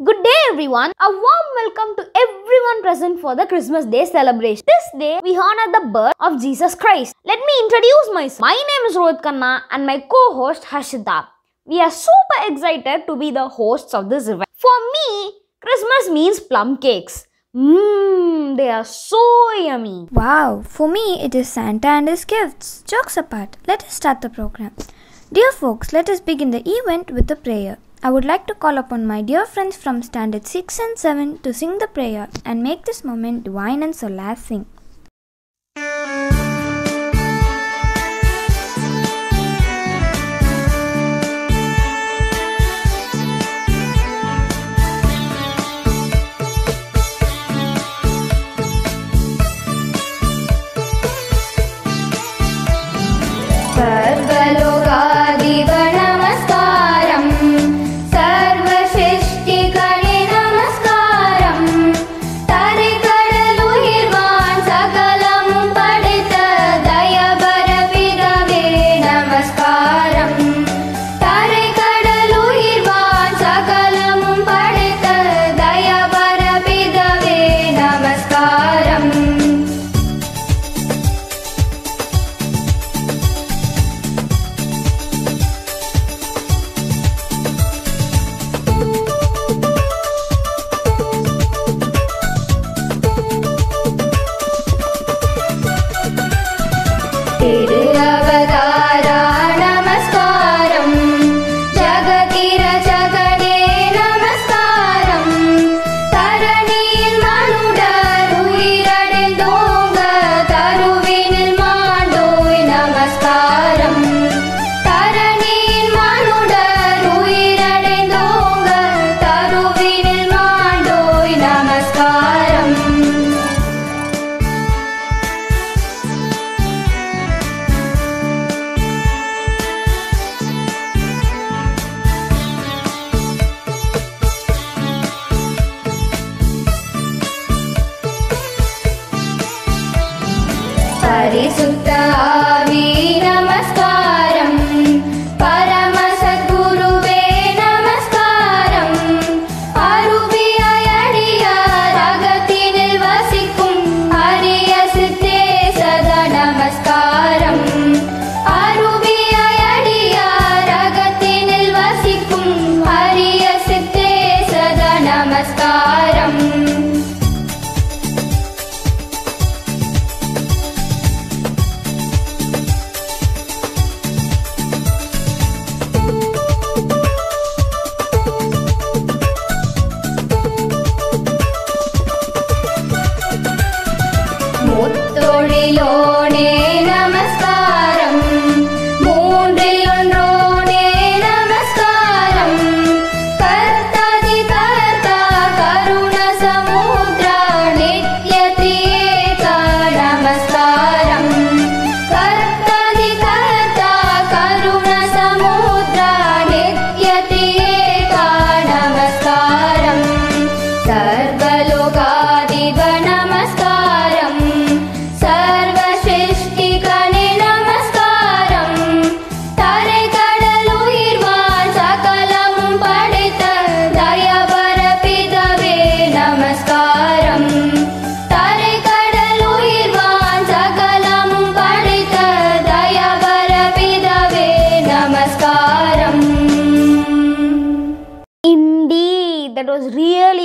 Good day, everyone. A warm welcome to everyone present for the Christmas Day celebration. This day, we honor the birth of Jesus Christ. Let me introduce myself. My name is Rohit Khanna and my co-host Harshita. We are super excited to be the hosts of this event. For me, Christmas means plum cakes. Mmm, they are so yummy. Wow, for me it is Santa and his gifts. Jokes apart, let us start the program. Dear folks, let us begin the event with a prayer. I would like to call upon my dear friends from standard 6 and 7 to sing the prayer and make this moment divine and solacing.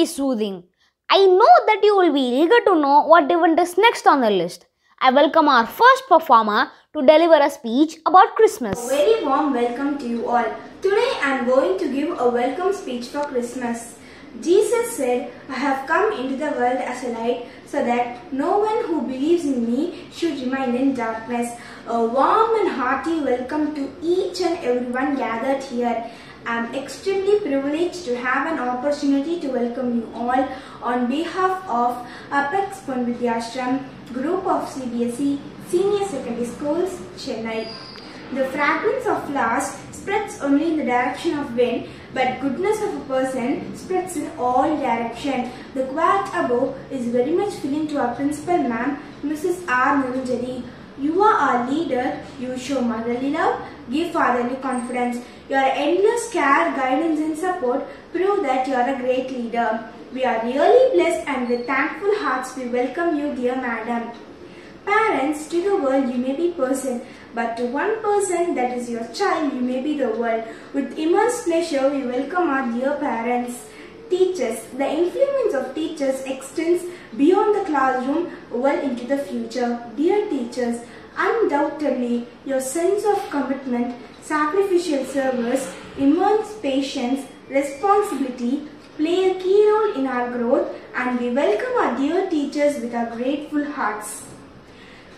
Soothing. I know that you will be eager to know what event is next on the list. I welcome our first performer to deliver a speech about Christmas. A very warm welcome to you all. Today I am going to give a welcome speech for Christmas. Jesus said, I have come into the world as a light so that no one who believes in me should remain in darkness. A warm and hearty welcome to each and everyone gathered here. I am extremely privileged to have an opportunity to welcome you all on behalf of Apex Pon Vidyashram group of CBSE Senior Secondary Schools, Chennai. The fragrance of flowers spreads only in the direction of wind, but goodness of a person spreads in all direction. The quote above is very much fitting to our principal ma'am, Mrs. R. Nurunjali. You are our leader, you show motherly love, give fatherly confidence. Your endless care, guidance, and support prove that you are a great leader. We are really blessed and with thankful hearts we welcome you, dear madam. Parents, to the world you may be person, but to one person that is your child you may be the world. With immense pleasure we welcome our dear parents. Teachers, the influence of teachers extends beyond the classroom well into the future. Dear teachers, undoubtedly your sense of commitment, sacrificial service, immense patience, responsibility play a key role in our growth and we welcome our dear teachers with our grateful hearts.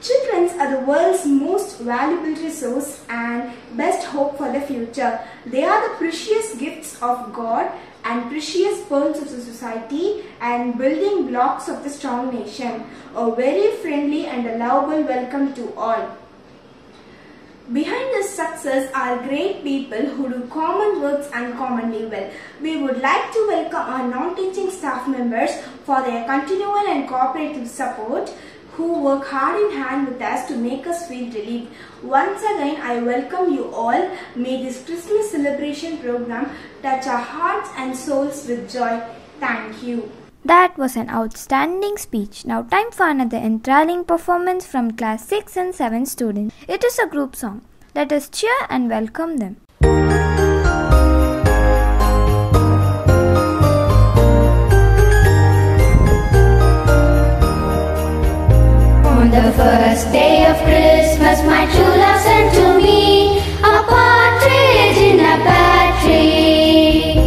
Children are the world's most valuable resource and best hope for the future. They are the precious gifts of God and precious pearls of the society and building blocks of the strong nation. A very friendly and a welcome to all. Behind this success are great people who do common works uncommonly well. We would like to welcome our non-teaching staff members for their continual and cooperative support who work hard in hand with us to make us feel relieved. Once again, I welcome you all. May this Christmas celebration program touch our hearts and souls with joy. Thank you. That was an outstanding speech. Now, time for another enthralling performance from class 6 and 7 students. It is a group song. Let us cheer and welcome them. The first day of Christmas, my true love sent to me a partridge in a pear tree.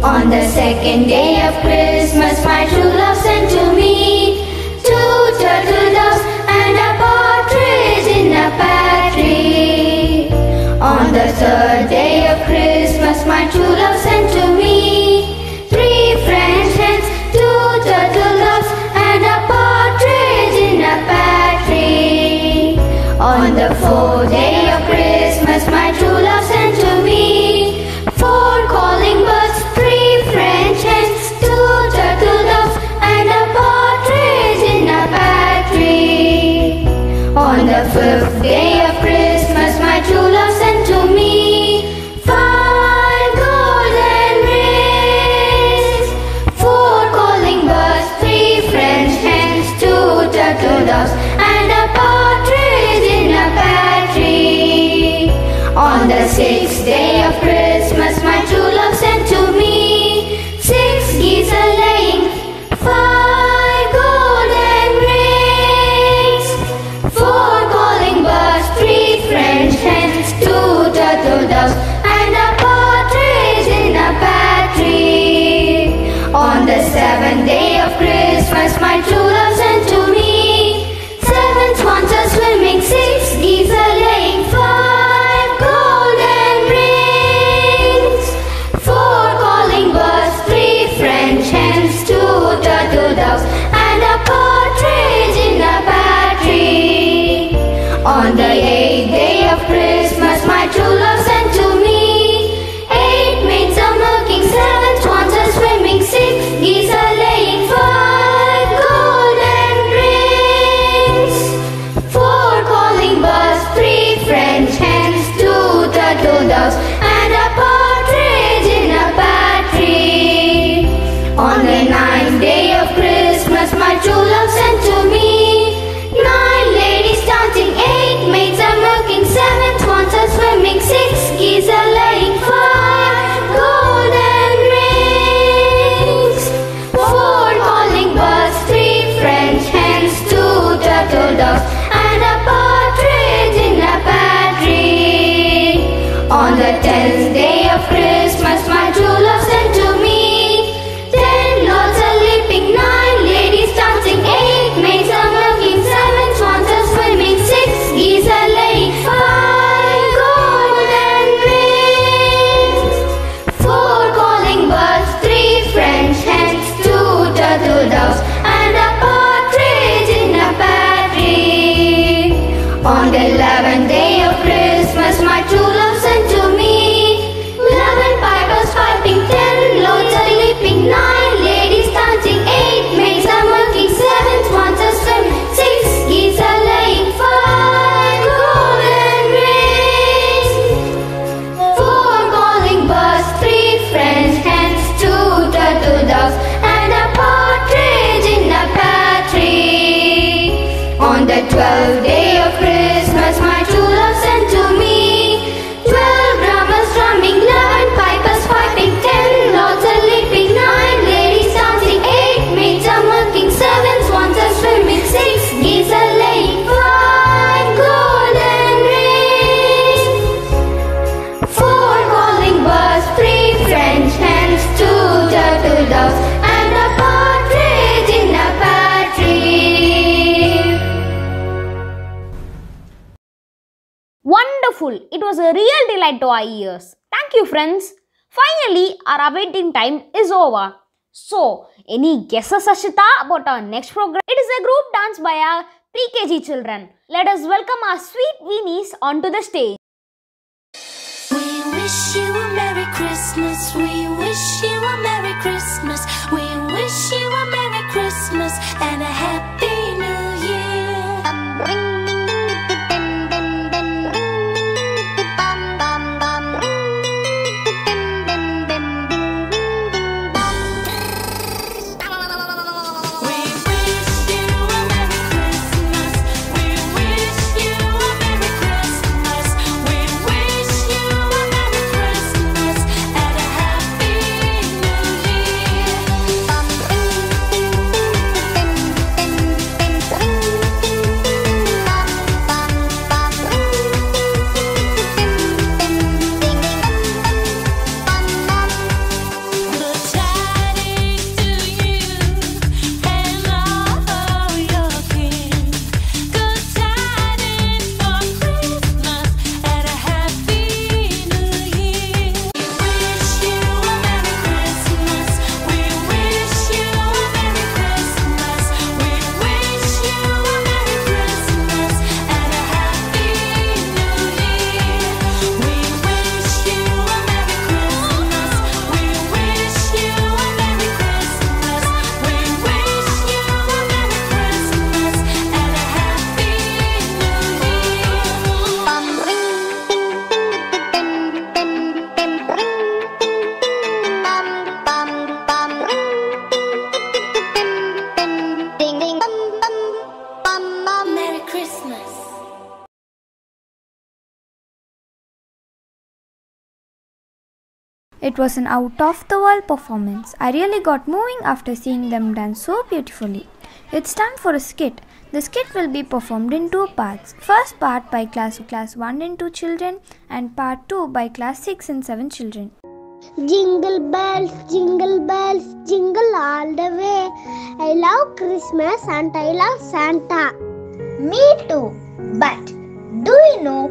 On the second day of Christmas, my true love sent to me two turtle doves and a partridge in a pear tree. On the third day of Christmas, my true love sent to me On twelfth to our ears. Thank you, friends. Finally, our awaiting time is over. So, any guesses, Harshita, about our next program? It is a group dance by our pre-KG children. Let us welcome our sweet weenies onto the stage. It was an out of the world performance. I really got moving after seeing them dance so beautifully. It's time for a skit. The skit will be performed in two parts. First part by class class 1 and 2 children and part 2 by class 6 and 7 children. Jingle bells, jingle bells, jingle all the way. I love Christmas and I love Santa. Me too. But do you know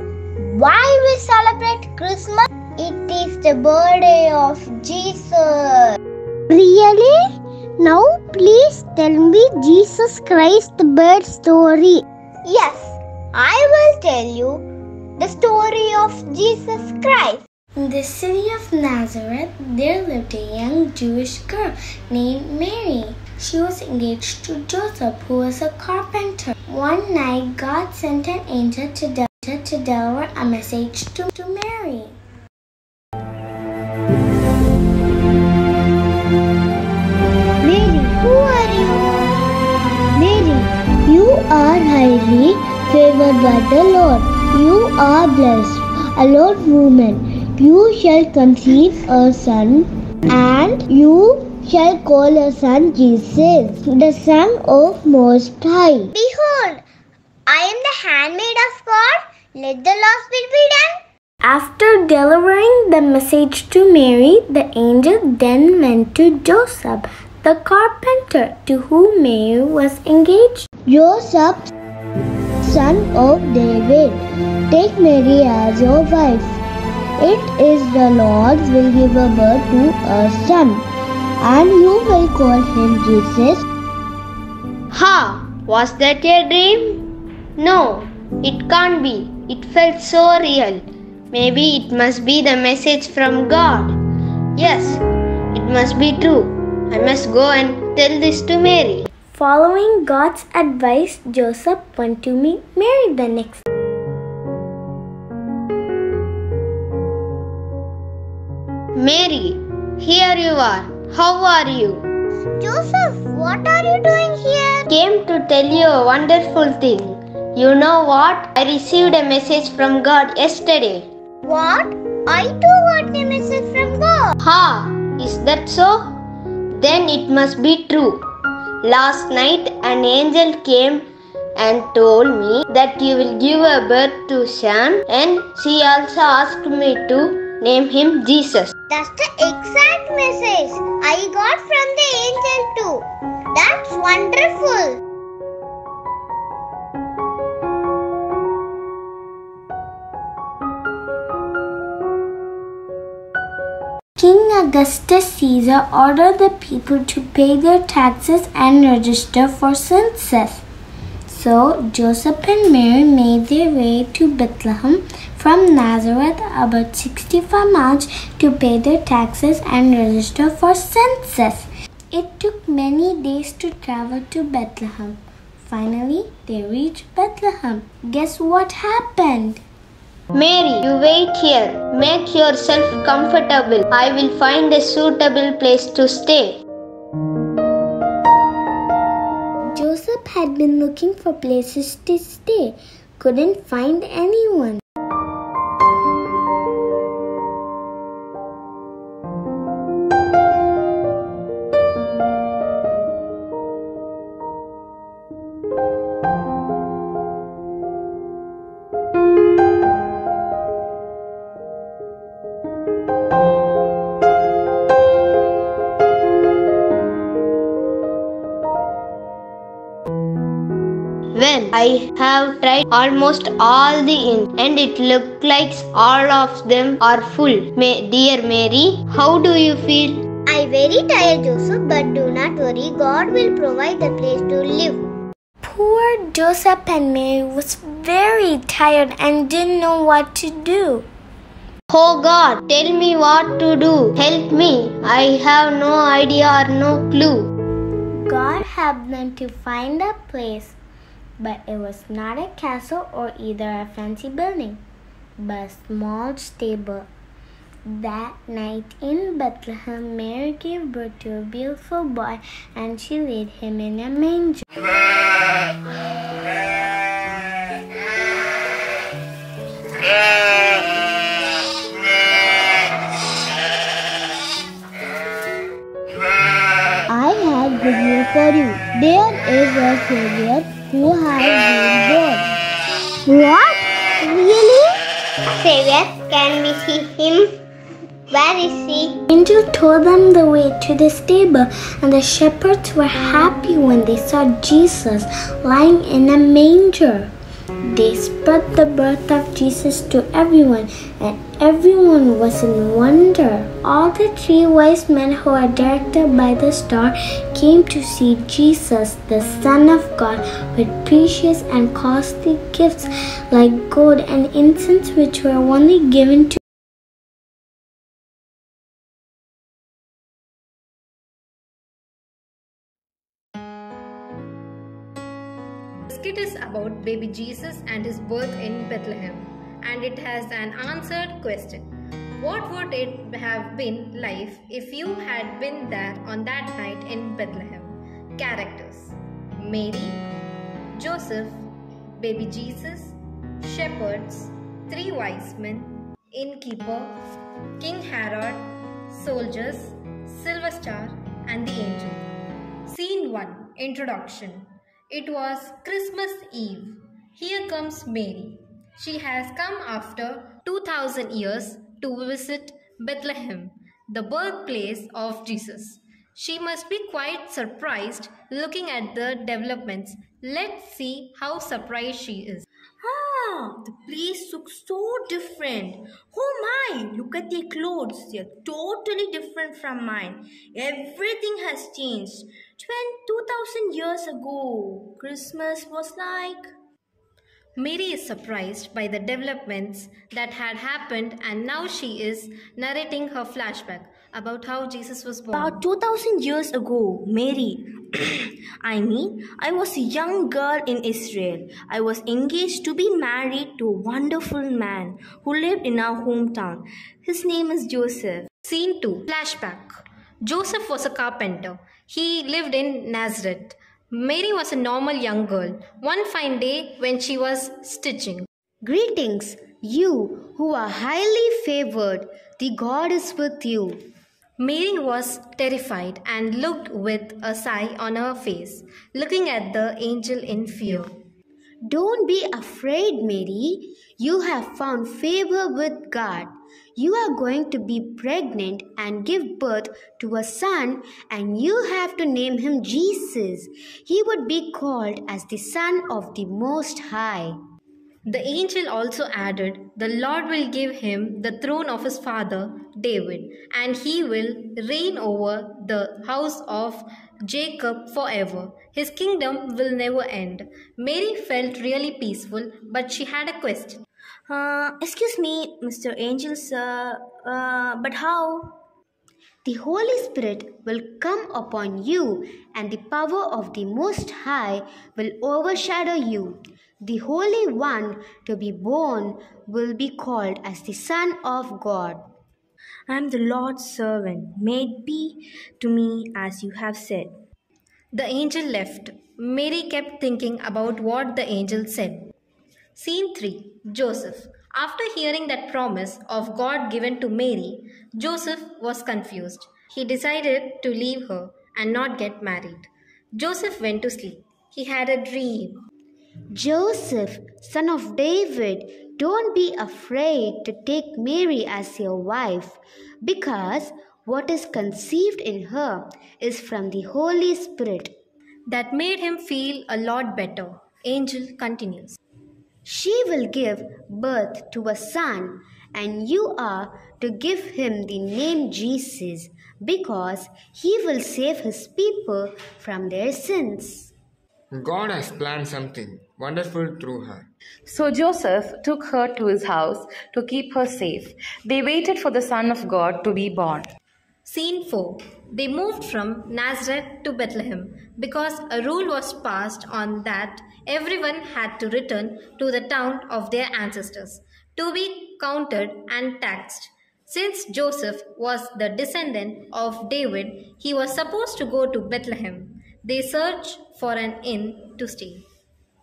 why we celebrate Christmas? It is the birthday of Jesus. Really? Now please tell me Jesus Christ birth story. Yes, I will tell you the story of Jesus Christ. In the city of Nazareth, there lived a young Jewish girl named Mary. She was engaged to Joseph, who was a carpenter. One night, God sent an angel to, de- to deliver a message to, to. Mary, are highly favored by the Lord. You are blessed. a Alone woman, you shall conceive a son, and you shall call a son Jesus, the Son of Most High. Behold, I am the handmaid of God. Let the laws will be done. After delivering the message to Mary, the angel then went to Joseph, the carpenter, to whom Mary was engaged. Joseph, son of David, take Mary as your wife. It is the Lord's will give a birth to a son, and you will call him Jesus. Ha! Was that a dream? No, it can't be. It felt so real. Maybe it must be the message from God. Yes, it must be true. I must go and tell this to Mary. Following God's advice, Joseph went to meet Mary the next day. Mary, here you are. How are you? Joseph, what are you doing here? Came to tell you a wonderful thing. You know what? I received a message from God yesterday. What? I too got a message from God. Ha! Is that so? Then it must be true. Last night an angel came and told me that you will give a birth to son and she also asked me to name him Jesus. That's the exact message I got from the angel Augustus Caesar ordered the people to pay their taxes and register for census. So Joseph and Mary made their way to Bethlehem from Nazareth, about 65 miles, to pay their taxes and register for census. It took many days to travel to Bethlehem. Finally, they reached Bethlehem. Guess what happened? Mary, you wait here. Make yourself comfortable. I will find a suitable place to stay. Joseph had been looking for places to stay, couldn't find anyone. Well, I have tried almost all the inns and it looks like all of them are full. Ma- dear Mary, how do you feel? I very tired, Joseph, but do not worry, God will provide a place to live. Poor Joseph and Mary was very tired and didn't know what to do. Oh God, tell me what to do. Help me. I have no idea or no clue. God helped them to find a place, but it was not a castle or either a fancy building, but a small stable. That night in Bethlehem, Mary gave birth to a beautiful boy and she laid him in a manger. I have good news for you. There is a Savior who has been born. What? Really? Savior, can we see him? Where is he? Angel told them the way to the stable, and the shepherds were happy when they saw Jesus lying in a manger. They spread the birth of Jesus to everyone, and everyone was in wonder. All the three wise men who were directed by the star came to see Jesus, the Son of God, with precious and costly gifts like gold and incense, which were only given to baby Jesus and his birth in Bethlehem, and it has an answered question. What would it have been like if you had been there on that night in Bethlehem? Characters Mary, Joseph, baby Jesus, shepherds, three wise men, innkeeper, King Herod, soldiers, silver star, and the angel. Scene 1 Introduction It was Christmas Eve. Here comes Mary. She has come after 2000 years to visit Bethlehem, the birthplace of Jesus. She must be quite surprised looking at the developments. Let's see how surprised she is. The place looks so different. Oh my, look at their clothes. They're totally different from mine. Everything has changed. Twen 2000 years ago, Christmas was like. Mary is surprised by the developments that had happened, and now she is narrating her flashback about how Jesus was born. About 2000 years ago, Mary, I mean, I was a young girl in Israel. I was engaged to be married to a wonderful man who lived in our hometown. His name is Joseph. Scene 2 Flashback Joseph was a carpenter. He lived in Nazareth. Mary was a normal young girl. One fine day when she was stitching. Greetings, you who are highly favored. The God is with you. Mary was terrified and looked with a sigh on her face, looking at the angel in fear. Don't be afraid, Mary. You have found favor with God. You are going to be pregnant and give birth to a son, and you have to name him Jesus. He would be called as the Son of the Most High. The angel also added, The Lord will give him the throne of his father David, and he will reign over the house of Jacob forever. His kingdom will never end. Mary felt really peaceful, but she had a question. Uh, excuse me, Mr. Angel, sir, uh, but how? The Holy Spirit will come upon you, and the power of the Most High will overshadow you. The Holy One to be born will be called as the Son of God. I am the Lord's servant. May it be to me as you have said. The angel left. Mary kept thinking about what the angel said. Scene 3 Joseph. After hearing that promise of God given to Mary, Joseph was confused. He decided to leave her and not get married. Joseph went to sleep. He had a dream. Joseph, son of David, don't be afraid to take Mary as your wife, because what is conceived in her is from the Holy Spirit. That made him feel a lot better. Angel continues. She will give birth to a son, and you are to give him the name Jesus, because he will save his people from their sins. God has planned something wonderful through her. So Joseph took her to his house to keep her safe. They waited for the Son of God to be born. Scene 4 They moved from Nazareth to Bethlehem because a rule was passed on that everyone had to return to the town of their ancestors to be counted and taxed. Since Joseph was the descendant of David, he was supposed to go to Bethlehem. They search for an inn to stay.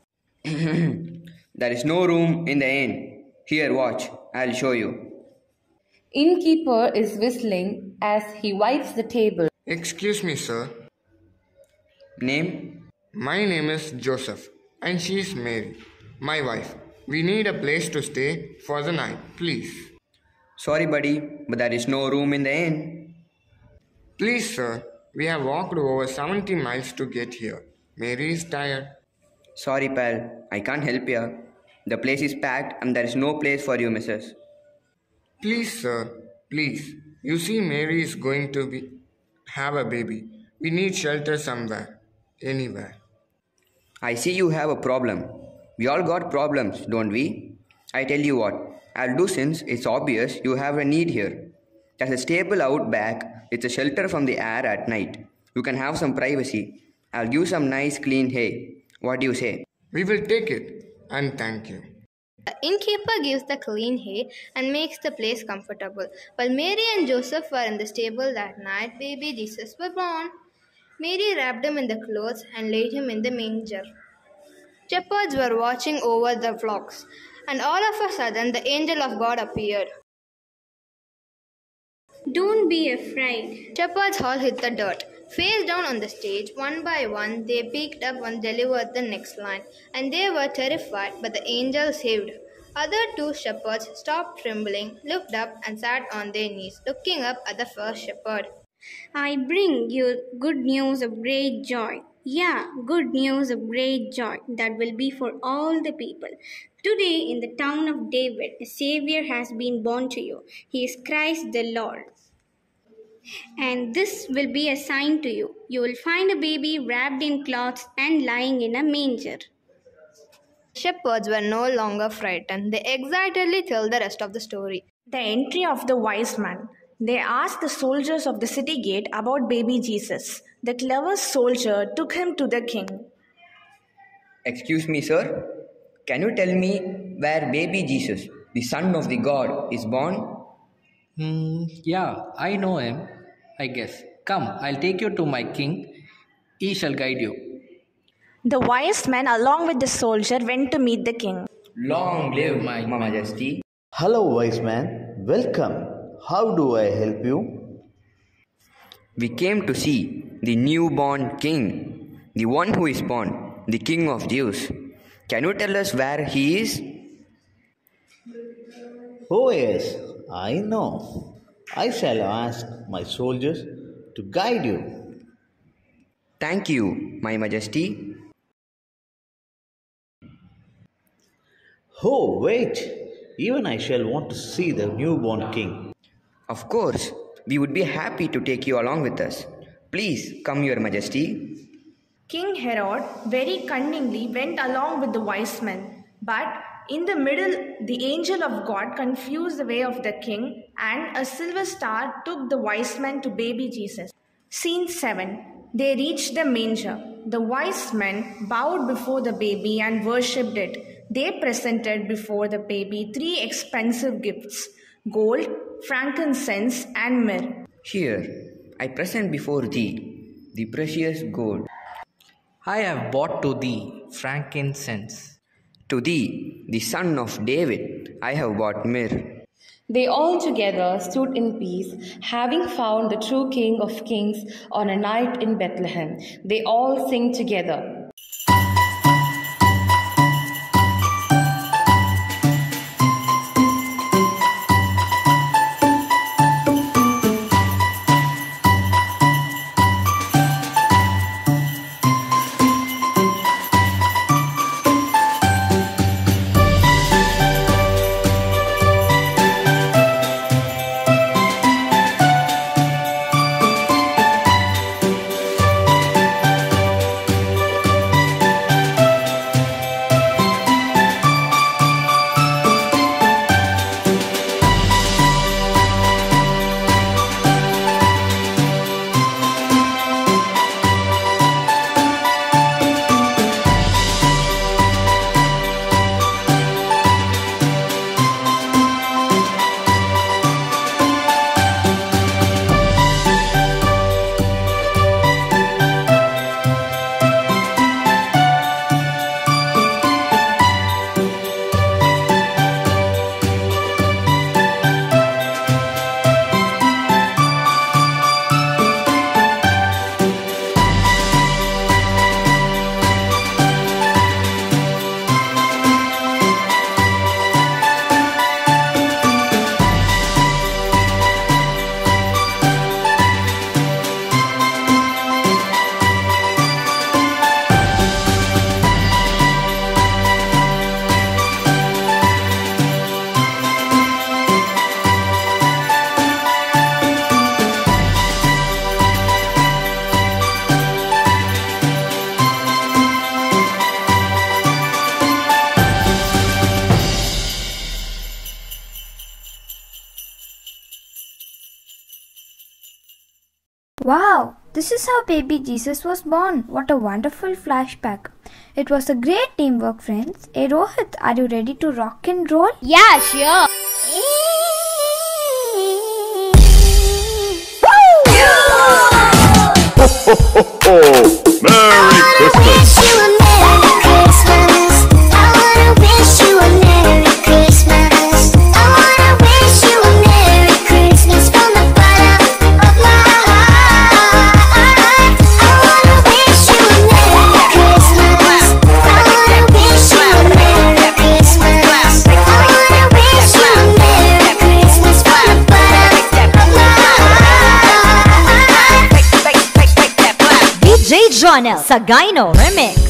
there is no room in the inn. Here, watch. I'll show you. Innkeeper is whistling as he wipes the table. Excuse me, sir. Name? My name is Joseph, and she is Mary, my wife. We need a place to stay for the night, please. Sorry, buddy, but there is no room in the inn. Please, sir. We have walked over 70 miles to get here. Mary is tired. Sorry, pal. I can't help you. The place is packed and there is no place for you, missus. Please, sir. Please. You see, Mary is going to be have a baby. We need shelter somewhere. Anywhere. I see you have a problem. We all got problems, don't we? I tell you what, I'll do since it's obvious you have a need here. There's a stable out back, it's a shelter from the air at night. You can have some privacy. I'll give some nice clean hay. What do you say? We will take it and thank you. The innkeeper gives the clean hay and makes the place comfortable. While Mary and Joseph were in the stable that night, baby Jesus was born. Mary wrapped him in the clothes and laid him in the manger. Shepherds were watching over the flocks, and all of a sudden the angel of God appeared. Don't be afraid. Shepherds all hit the dirt. Face down on the stage, one by one, they picked up and delivered the next line, and they were terrified, but the angel saved. Other two shepherds stopped trembling, looked up, and sat on their knees, looking up at the first shepherd. I bring you good news of great joy. Yeah, good news of great joy that will be for all the people. Today, in the town of David, a Savior has been born to you. He is Christ the Lord. And this will be a sign to you. You will find a baby wrapped in cloths and lying in a manger. Shepherds were no longer frightened. They excitedly told the rest of the story. The entry of the wise man. They asked the soldiers of the city gate about baby Jesus. The clever soldier took him to the king. Excuse me, sir. Can you tell me where baby Jesus, the Son of the God, is born? Hmm, yeah, I know him, I guess. Come, I'll take you to my king. He shall guide you. The wise men, along with the soldier, went to meet the king. Long live my majesty. Hello, wise man. Welcome. How do I help you? We came to see the newborn king, the one who is born, the king of Jews. Can you tell us where he is? Oh, yes, I know. I shall ask my soldiers to guide you. Thank you, my majesty. Oh, wait. Even I shall want to see the newborn king. Of course, we would be happy to take you along with us. Please come, your majesty. King Herod very cunningly went along with the wise men, but in the middle, the angel of God confused the way of the king, and a silver star took the wise men to baby Jesus. Scene 7 They reached the manger. The wise men bowed before the baby and worshipped it. They presented before the baby three expensive gifts gold, frankincense, and myrrh. Here, I present before thee the precious gold. I have brought to thee frankincense. To thee, the son of David, I have brought myrrh. They all together stood in peace, having found the true King of Kings on a night in Bethlehem. They all sing together. How baby Jesus was born. What a wonderful flashback. It was a great teamwork, friends. Hey Rohit, are you ready to rock and roll? Yeah, sure. Merry Christmas! Ronel Sagayno Remix.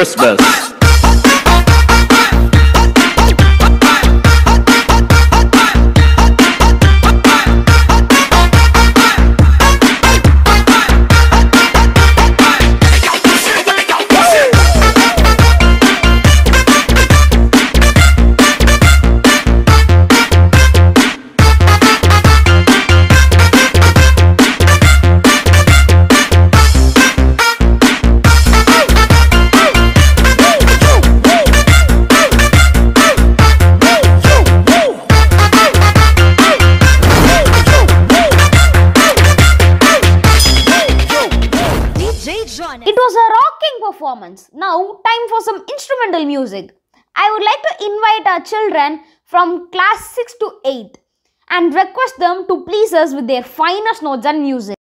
Christmas. Children from class 6 to 8 and request them to please us with their finest notes and music.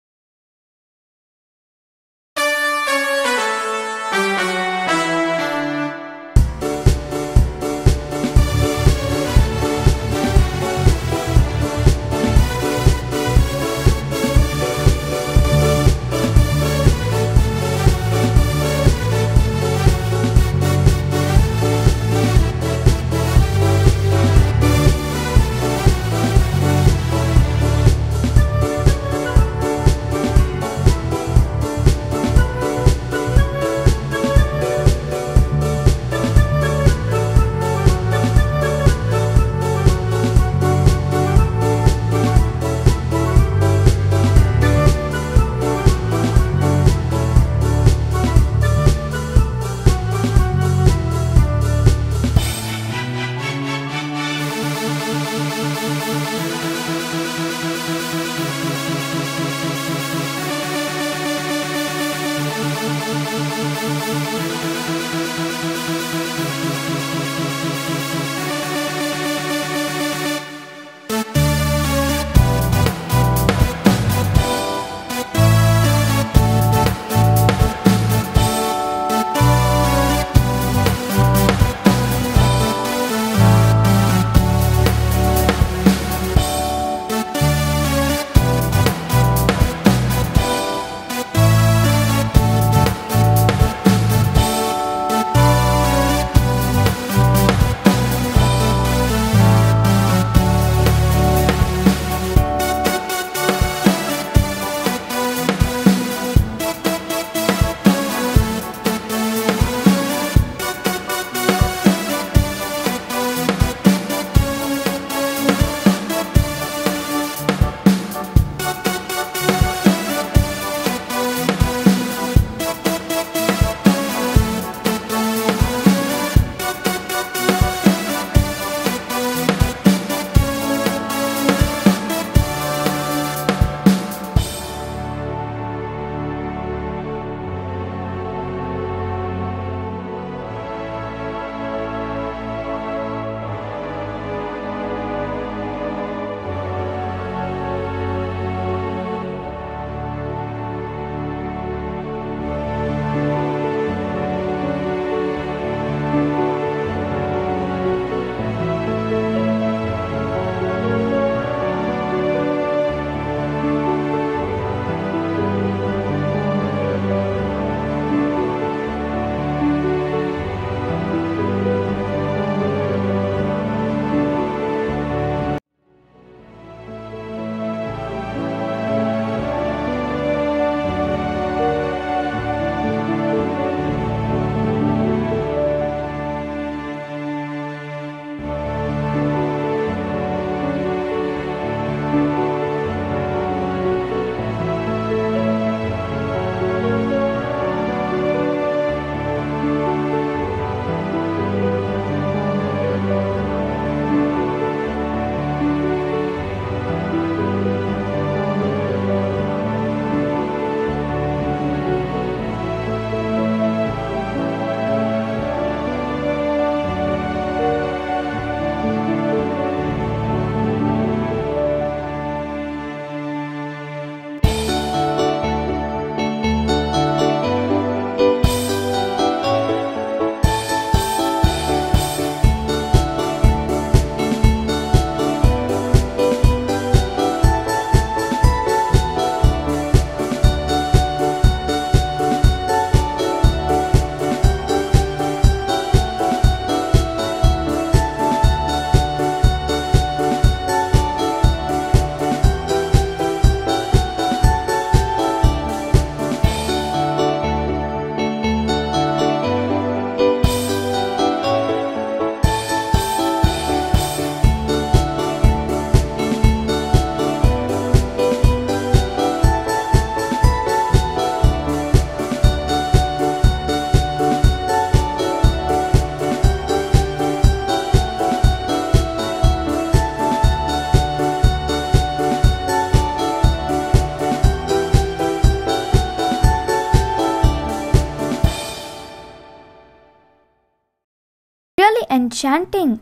Really enchanting.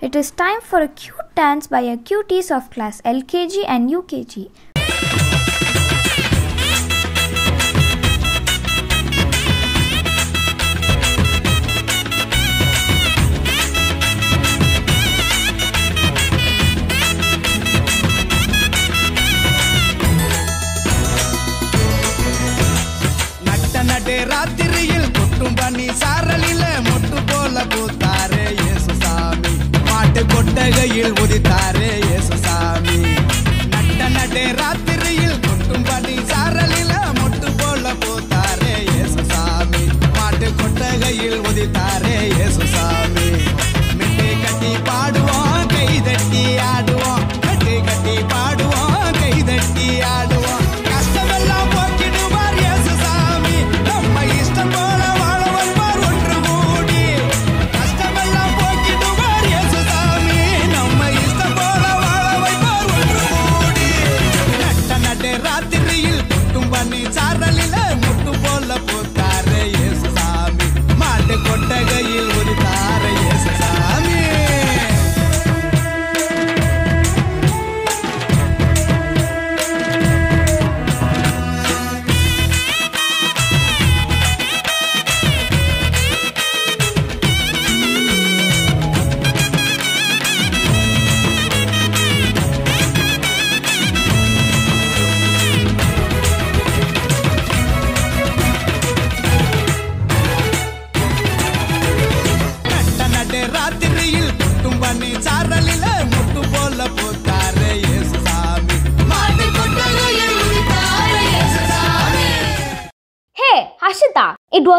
It is time for a cute dance by our cuties of class LKG and UKG. பலகையில் உதித்தாரே இயேசுசாமி. நட்ட நடு ராத்திரியில் கொட்டும் பனி சாரலில மொட்டு போல போத்தாரே இயேசுசாமி. மாட்டு கொட்டகையில் உதித்தாரே இயேசுசாமி. மெட்டை கட்டி பாடுவோம் கை தட்டி ஆடுவோம் கட்டி கட்டி பாடு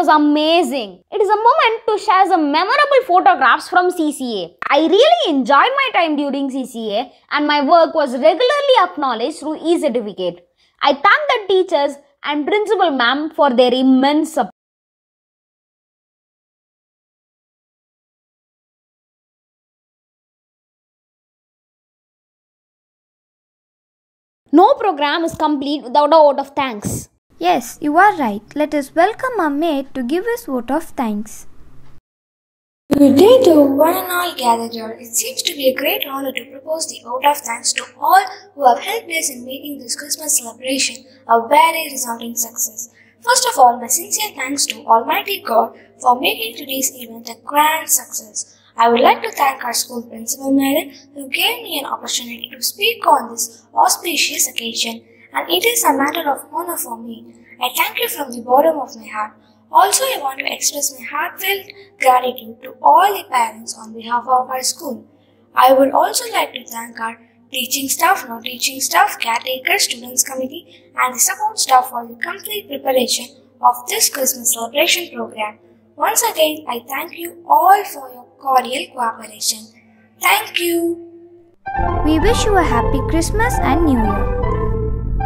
was amazing. It is a moment to share some memorable photographs from CCA. I really enjoyed my time during CCA and my work was regularly acknowledged through e-certificate. I thank the teachers and principal ma'am for their immense support. No program is complete without a vote of thanks. Yes, you are right. Let us welcome our maid to give his vote of thanks. Good day to one and all gathered here. It seems to be a great honor to propose the vote of thanks to all who have helped us in making this Christmas celebration a very resounding success. First of all, my sincere thanks to Almighty God for making today's event a grand success. I would like to thank our school principal madam who gave me an opportunity to speak on this auspicious occasion and it is a matter of honor for me. I thank you from the bottom of my heart. Also, I want to express my heartfelt gratitude to all the parents on behalf of our school. I would also like to thank our teaching staff, non-teaching staff, caretaker, students committee, and the support staff for the complete preparation of this Christmas celebration program. Once again, I thank you all for your cordial cooperation. Thank you. We wish you a happy Christmas and New Year.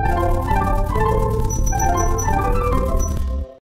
Thank you.